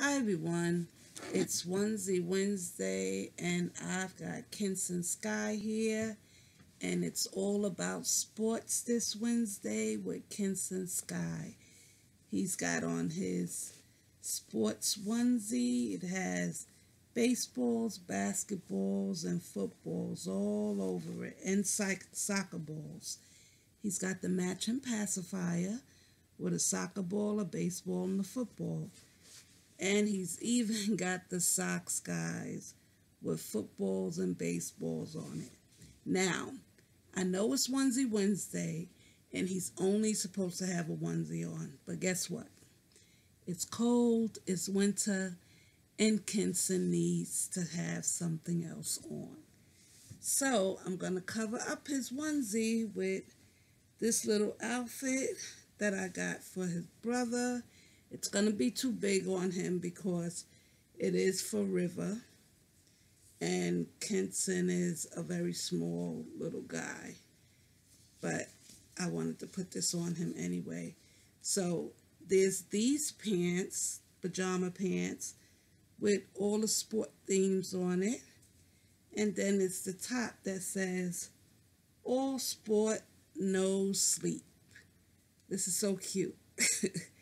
Hi everyone, it's Onesie Wednesday and I've got Kenson Sky here and it's all about sports this Wednesday with Kenson Sky. He's got on his sports onesie. It has baseballs, basketballs, and footballs all over it and soccer balls. He's got the matching pacifier with a soccer ball, a baseball, and a football. And he's even got the socks, guys, with footballs and baseballs on it. Now, I know it's Onesie Wednesday, and he's only supposed to have a onesie on. But guess what? It's cold, it's winter, and Kenson needs to have something else on. So I'm going to cover up his onesie with this little outfit that I got for his brother it's going to be too big on him because it is for River. And Kenson is a very small little guy. But I wanted to put this on him anyway. So there's these pants, pajama pants, with all the sport themes on it. And then it's the top that says, all sport, no sleep. This is so cute.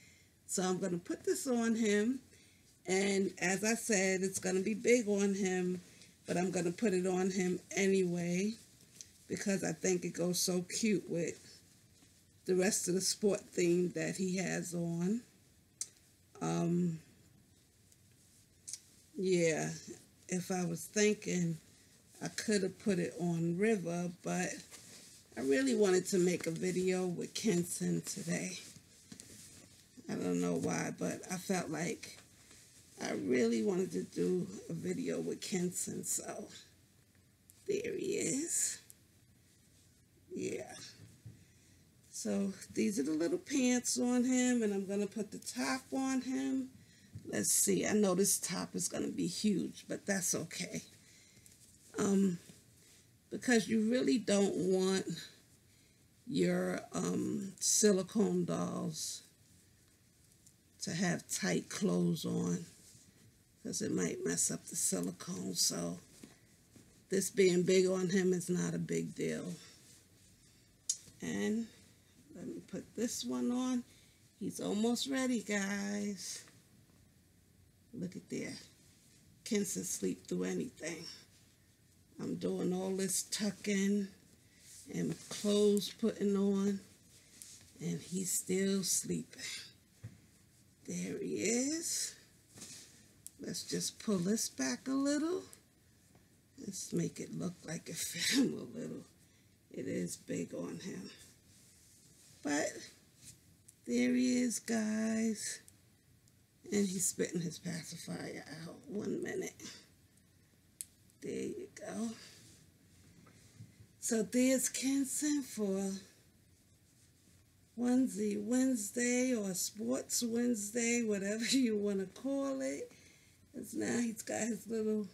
So I'm going to put this on him. And as I said, it's going to be big on him, but I'm going to put it on him anyway because I think it goes so cute with the rest of the sport theme that he has on. Um, yeah, if I was thinking, I could have put it on River, but I really wanted to make a video with Kenson today. I don't know why, but I felt like I really wanted to do a video with Kenson, so there he is. Yeah. So these are the little pants on him, and I'm going to put the top on him. Let's see. I know this top is going to be huge, but that's okay. Um, because you really don't want your um, silicone dolls to have tight clothes on because it might mess up the silicone. So this being big on him is not a big deal. And let me put this one on. He's almost ready, guys. Look at there. Kenson sleep through anything. I'm doing all this tucking and clothes putting on, and he's still sleeping. There he is. Let's just pull this back a little. Let's make it look like it fit him a little. It is big on him. But there he is, guys. And he's spitting his pacifier out. One minute. There you go. So there's Kenson for Onesie Wednesday or Sports Wednesday, whatever you want to call it. Because now he's got his little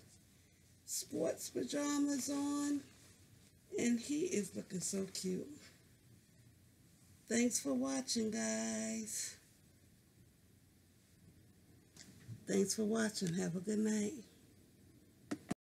sports pajamas on. And he is looking so cute. Thanks for watching, guys. Thanks for watching. Have a good night.